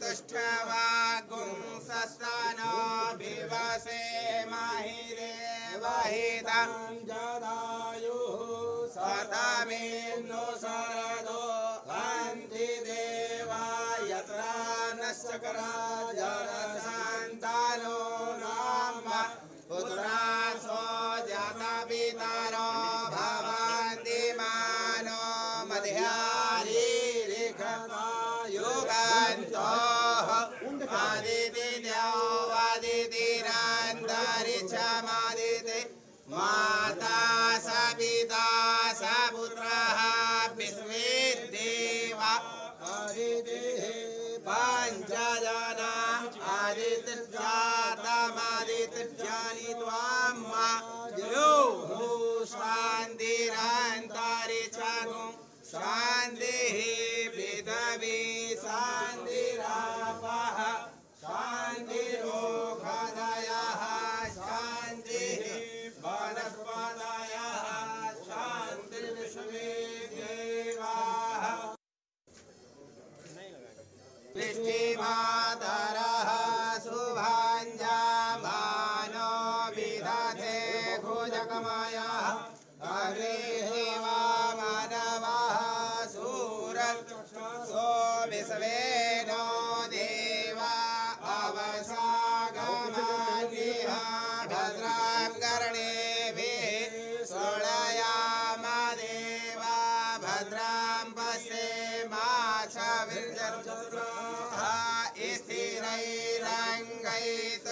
तुष्टवागुंसस्तनो विवसे महिरे वहितं जदायुः स्वतमेन्नु शरदो हन्ति देवा यत्र नश्चकराजरसान्तानो नाम पुत्रासो जातपितरो भवन्ति मानो मध्यारीरिखता युगान्तोः आदितिर्यौवदितिरन्तरिक्षमादिति माता स पिता स विश्वे देवा। हरिदेः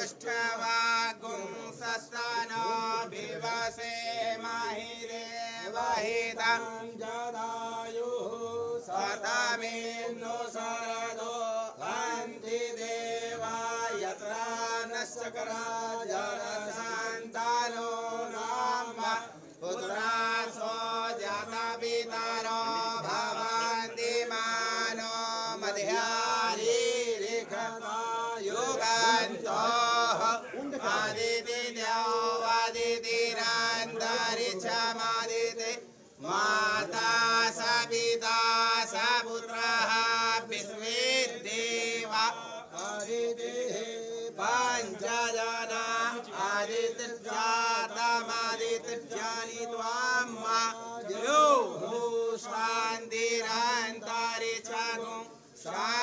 तुष्टवागुंसस्तनो विवसे महिरे वहितं। जदायुः स्वतमेन्नु शरदो हन्ति देवा यत्र नश्चकराजरसान्तानो नाम पुत्रासो जातपितरो भवन्ति मानो मध्यारीरिखता युगान्तोः आदितिर्यौवदितिरन्तरिक्षमादिति माता स पिता स पुत्रः विश्वे देवा। हरिदेः पञ्चजना आदित्यजातमादित्यजानि त्वां मा योः शान्तिरन्तरिक्षगुं शान्तिः